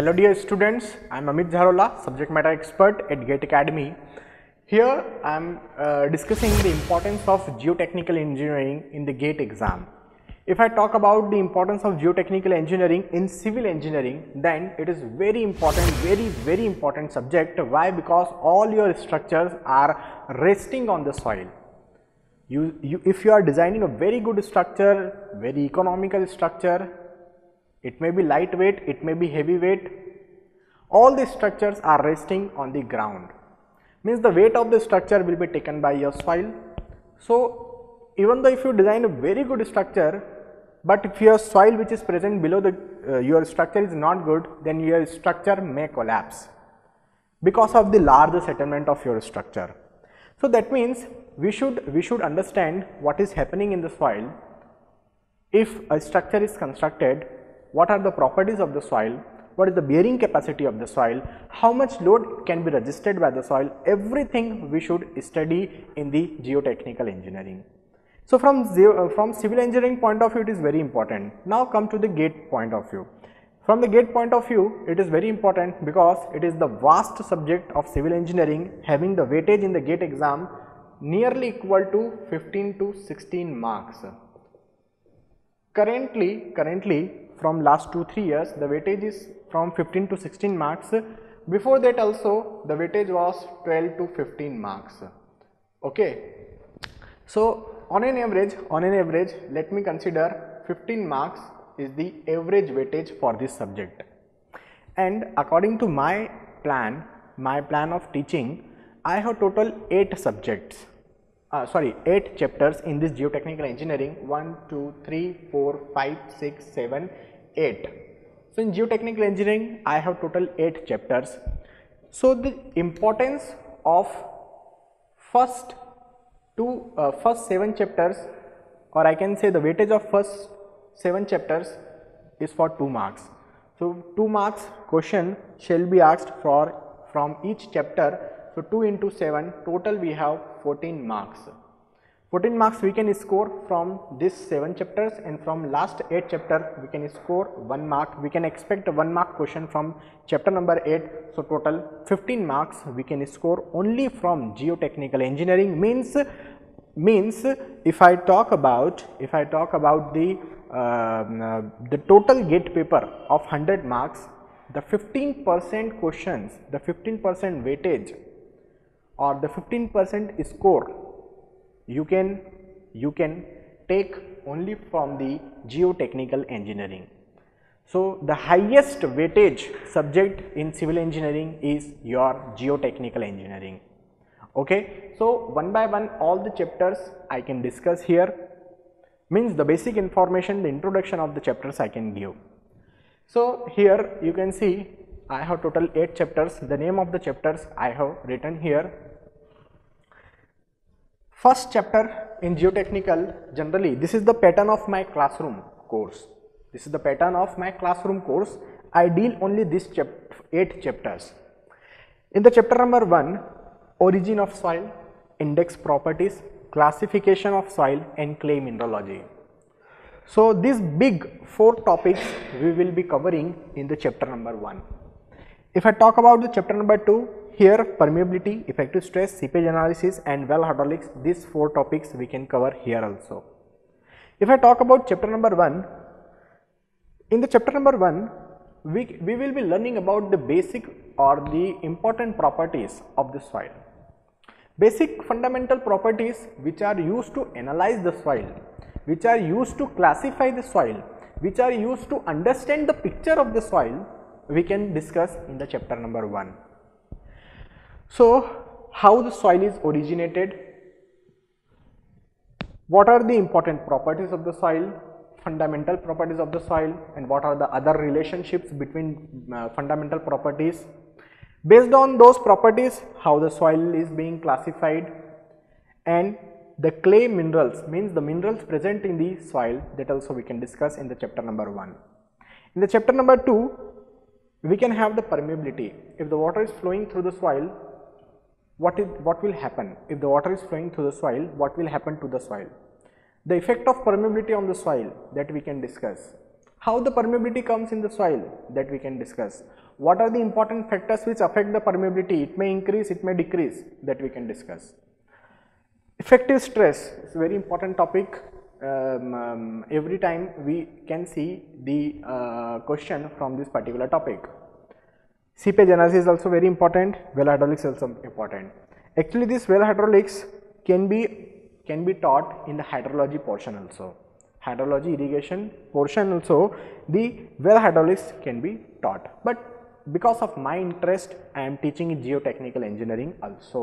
Hello dear students, I am Amit Jharola, subject matter expert at GATE Academy. Here I am uh, discussing the importance of geotechnical engineering in the GATE exam. If I talk about the importance of geotechnical engineering in civil engineering, then it is very important, very very important subject. Why? Because all your structures are resting on the soil. You, you, if you are designing a very good structure, very economical structure, it may be lightweight, it may be heavyweight, all these structures are resting on the ground. Means the weight of the structure will be taken by your soil. So, even though if you design a very good structure, but if your soil which is present below the uh, your structure is not good, then your structure may collapse because of the large settlement of your structure. So, that means we should we should understand what is happening in the soil. If a structure is constructed, what are the properties of the soil, what is the bearing capacity of the soil, how much load can be resisted by the soil, everything we should study in the geotechnical engineering. So, from, uh, from civil engineering point of view it is very important. Now, come to the gate point of view. From the gate point of view, it is very important because it is the vast subject of civil engineering having the weightage in the gate exam nearly equal to 15 to 16 marks. Currently, currently from last 2-3 years, the weightage is from 15 to 16 marks. Before that also, the weightage was 12 to 15 marks. Okay. So, on an average, on an average, let me consider 15 marks is the average weightage for this subject. And according to my plan, my plan of teaching, I have total 8 subjects, uh, sorry 8 chapters in this geotechnical engineering 1, 2, 3, 4, 5, 6, 7, 8. So, in geotechnical engineering I have total 8 chapters. So, the importance of first two uh, first 7 chapters or I can say the weightage of first 7 chapters is for 2 marks. So, 2 marks question shall be asked for from each chapter. So, 2 into 7 total we have 14 marks. 14 marks we can score from this 7 chapters and from last 8 chapter we can score 1 mark. We can expect 1 mark question from chapter number 8. So, total 15 marks we can score only from geotechnical engineering means means if I talk about if I talk about the um, uh, the total gate paper of 100 marks the 15 percent questions the 15 percent weightage or the 15 percent score you can you can take only from the geotechnical engineering. So, the highest weightage subject in civil engineering is your geotechnical engineering. Okay. So, one by one all the chapters I can discuss here means the basic information the introduction of the chapters I can give. So, here you can see I have total 8 chapters the name of the chapters I have written here First chapter in geotechnical generally this is the pattern of my classroom course. This is the pattern of my classroom course. I deal only this chap 8 chapters. In the chapter number 1 origin of soil, index properties, classification of soil and clay mineralogy. So, these big 4 topics we will be covering in the chapter number 1. If I talk about the chapter number 2 here permeability, effective stress, seepage analysis and well hydraulics these 4 topics we can cover here also. If I talk about chapter number 1, in the chapter number 1 we, we will be learning about the basic or the important properties of the soil. Basic fundamental properties which are used to analyze the soil, which are used to classify the soil, which are used to understand the picture of the soil we can discuss in the chapter number 1. So, how the soil is originated, what are the important properties of the soil, fundamental properties of the soil and what are the other relationships between uh, fundamental properties. Based on those properties, how the soil is being classified and the clay minerals means the minerals present in the soil that also we can discuss in the chapter number 1. In the chapter number 2, we can have the permeability. If the water is flowing through the soil, what is what will happen? If the water is flowing through the soil, what will happen to the soil? The effect of permeability on the soil that we can discuss. How the permeability comes in the soil that we can discuss. What are the important factors which affect the permeability? It may increase, it may decrease that we can discuss. Effective stress is a very important topic. Um, um, every time we can see the uh, question from this particular topic. Seepage analysis is also very important, well hydraulics is also important. Actually this well hydraulics can be can be taught in the hydrology portion also. Hydrology irrigation portion also the well hydraulics can be taught. But because of my interest I am teaching geotechnical engineering also.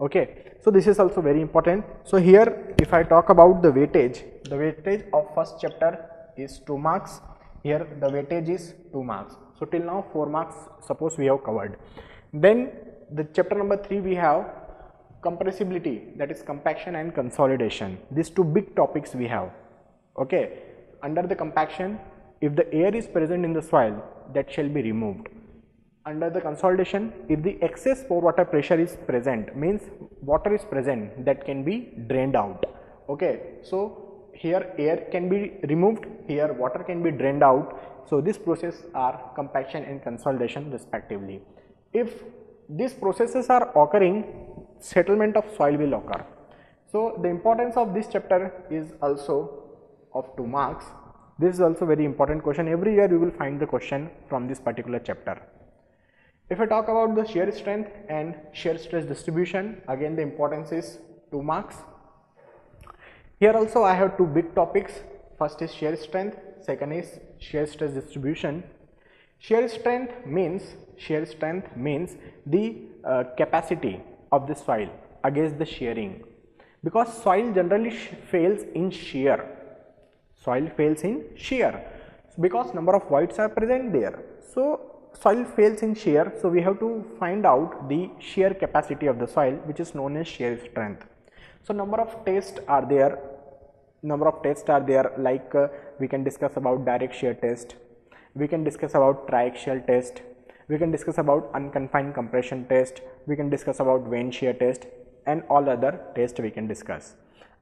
Okay. So, this is also very important. So, here if I talk about the weightage, the weightage of first chapter is 2 marks, here the weightage is 2 marks. So, till now 4 marks suppose we have covered. Then the chapter number 3 we have compressibility that is compaction and consolidation. These two big topics we have. Okay. Under the compaction if the air is present in the soil that shall be removed under the consolidation if the excess pore water pressure is present means water is present that can be drained out okay so here air can be removed here water can be drained out. So this process are compaction and consolidation respectively. If these processes are occurring settlement of soil will occur. So the importance of this chapter is also of 2 marks. This is also very important question. Every year you will find the question from this particular chapter. If I talk about the shear strength and shear stress distribution, again the importance is 2 marks. Here also I have two big topics. First is shear strength, second is shear stress distribution. Shear strength means shear strength means the uh, capacity of the soil against the shearing because soil generally fails in shear soil fails in shear because number of voids are present there so soil fails in shear, so we have to find out the shear capacity of the soil which is known as shear strength. So, number of tests are there, number of tests are there like uh, we can discuss about direct shear test, we can discuss about triaxial test, we can discuss about unconfined compression test, we can discuss about vane shear test and all other tests we can discuss.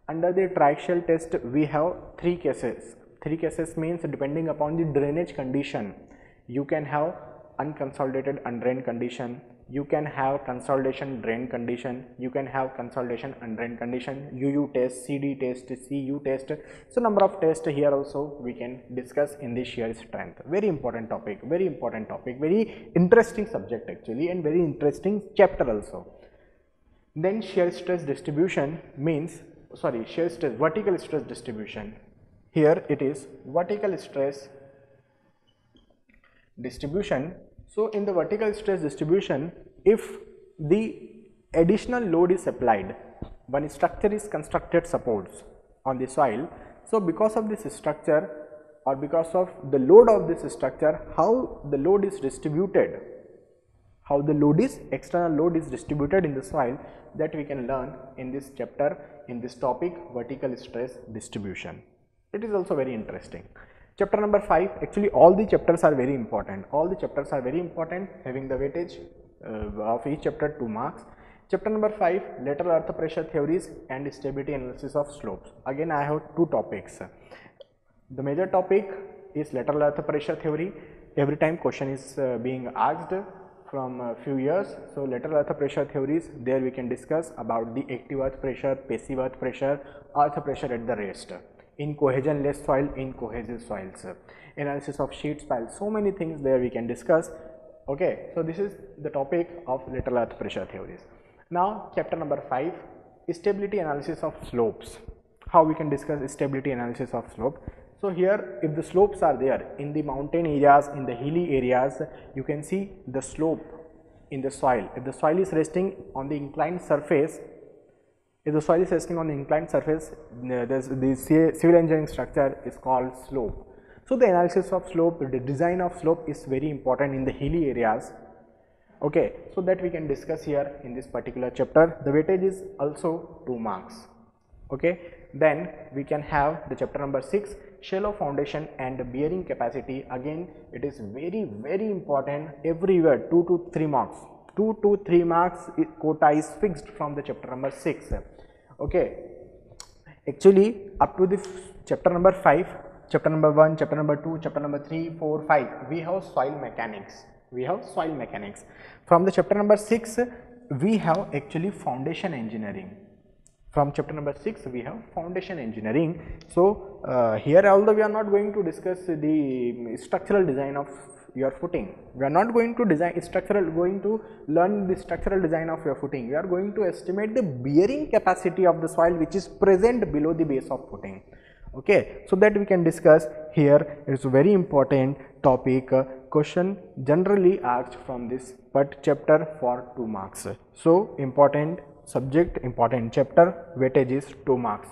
Under the triaxial test we have three cases, three cases means depending upon the drainage condition you can have unconsolidated undrained condition you can have consolidation drain condition. You can have consolidation undrained condition. Uu test cd test cu test. So number of tests here also we can discuss in the shear strength. Very important topic very important topic. Very interesting subject actually and very interesting chapter also. Then shear stress distribution means sorry shear stress vertical stress distribution. Here it is vertical stress distribution so, in the vertical stress distribution, if the additional load is applied, one structure is constructed supports on the soil. So, because of this structure or because of the load of this structure, how the load is distributed, how the load is, external load is distributed in the soil that we can learn in this chapter in this topic vertical stress distribution. It is also very interesting. Chapter number 5 actually all the chapters are very important all the chapters are very important having the weightage uh, of each chapter 2 marks. Chapter number 5 lateral earth pressure theories and stability analysis of slopes again I have two topics. The major topic is lateral earth pressure theory every time question is uh, being asked from a few years. So, lateral earth pressure theories there we can discuss about the active earth pressure, passive earth pressure, earth pressure at the rest in cohesionless soil in cohesive soils analysis of sheet piles so many things there we can discuss. Okay so this is the topic of lateral earth pressure theories. Now chapter number 5 stability analysis of slopes. How we can discuss stability analysis of slope? So here if the slopes are there in the mountain areas in the hilly areas you can see the slope in the soil. If the soil is resting on the inclined surface if the soil is resting on the inclined surface, uh, the civil engineering structure is called slope. So, the analysis of slope, the design of slope is very important in the hilly areas. Okay, so that we can discuss here in this particular chapter. The weightage is also 2 marks. Okay, then we can have the chapter number 6 shallow foundation and bearing capacity. Again, it is very, very important everywhere 2 to 3 marks 2 to 3 marks quota is fixed from the chapter number 6 okay. Actually up to the chapter number 5 chapter number 1 chapter number 2 chapter number 3 4 5 we have soil mechanics. We have soil mechanics. From the chapter number 6 we have actually foundation engineering. From chapter number 6 we have foundation engineering. So uh, here although we are not going to discuss the structural design of your footing. We are not going to design structural going to learn the structural design of your footing. We are going to estimate the bearing capacity of the soil which is present below the base of footing. Okay so that we can discuss here. It's a very important topic uh, question generally asked from this but chapter for 2 marks. So important subject important chapter weightage is 2 marks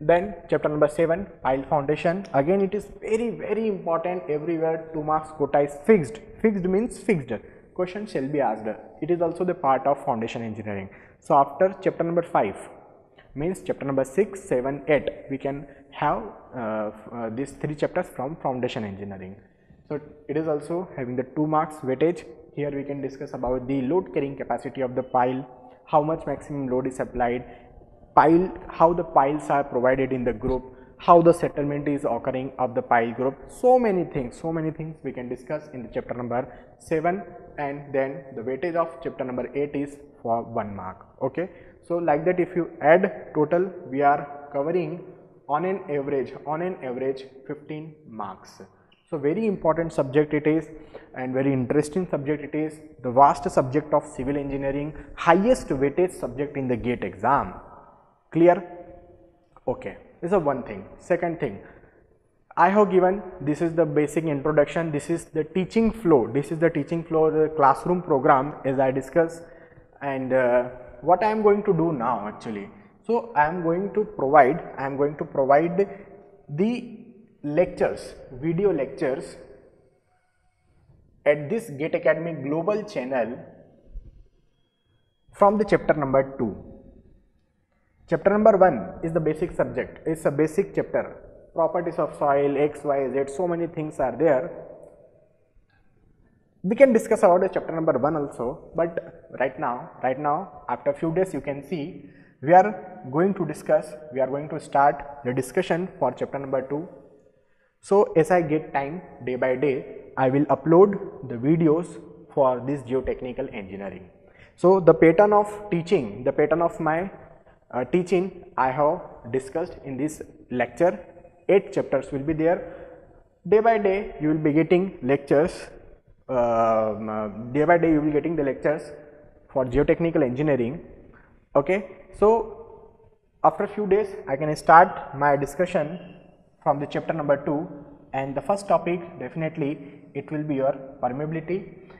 then chapter number 7 pile foundation. Again it is very very important everywhere 2 marks quota is fixed. Fixed means fixed. Question shall be asked. It is also the part of foundation engineering. So after chapter number 5 means chapter number 6 7 8 we can have uh, uh, these three chapters from foundation engineering. So it is also having the 2 marks weightage. Here we can discuss about the load carrying capacity of the pile how much maximum load is applied pile how the piles are provided in the group how the settlement is occurring of the pile group. So many things so many things we can discuss in the chapter number 7 and then the weightage of chapter number 8 is for 1 mark. Okay? So like that if you add total we are covering on an average on an average 15 marks. So very important subject it is and very interesting subject it is the vast subject of civil engineering highest weightage subject in the gate exam clear? Okay. This is one thing. Second thing i have given this is the basic introduction. This is the teaching flow. This is the teaching flow the classroom program as i discussed. And uh, what i am going to do now actually. So i am going to provide i am going to provide the lectures video lectures at this gate academy global channel from the chapter number 2 Chapter number 1 is the basic subject, it's a basic chapter, properties of soil, x, y, z, so many things are there. We can discuss about the chapter number 1 also, but right now, right now after few days you can see we are going to discuss, we are going to start the discussion for chapter number 2. So as I get time day by day, I will upload the videos for this geotechnical engineering. So the pattern of teaching, the pattern of my uh, teaching I have discussed in this lecture. 8 chapters will be there. Day by day you will be getting lectures. Um, uh, day by day you will be getting the lectures for geotechnical engineering. Okay? So after few days I can start my discussion from the chapter number 2 and the first topic definitely it will be your permeability.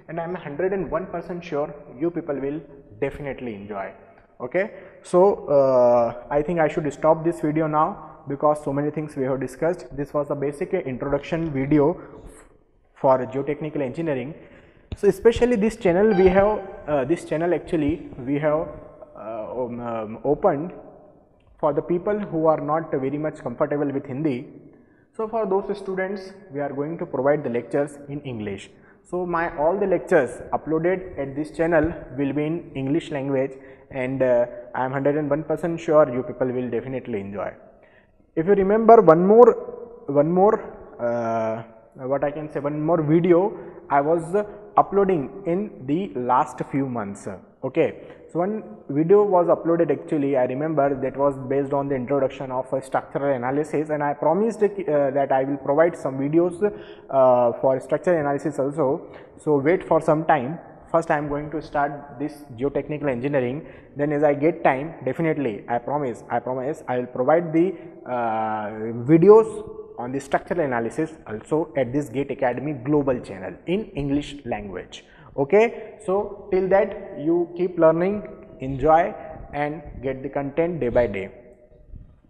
And I am 101% sure you people will definitely enjoy okay? So uh, i think i should stop this video now because so many things we have discussed. This was the basic introduction video for geotechnical engineering. So especially this channel we have uh, this channel actually we have uh, um, um, opened for the people who are not very much comfortable with hindi. So for those students we are going to provide the lectures in english so my all the lectures uploaded at this channel will be in English language and uh, I am 101% sure you people will definitely enjoy. If you remember one more, one more, uh, what I can say, one more video I was uh, uploading in the last few months. Okay, so one video was uploaded actually I remember that was based on the introduction of structural analysis and I promised uh, that I will provide some videos uh, for structural analysis also. So wait for some time first I am going to start this geotechnical engineering then as I get time definitely I promise I promise I will provide the uh, videos on the structural analysis also at this Gate Academy global channel in English language. Okay? So till that you keep learning enjoy and get the content day by day.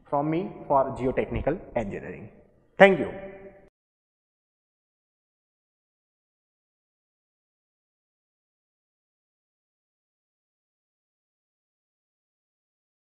From me for geotechnical engineering. Thank you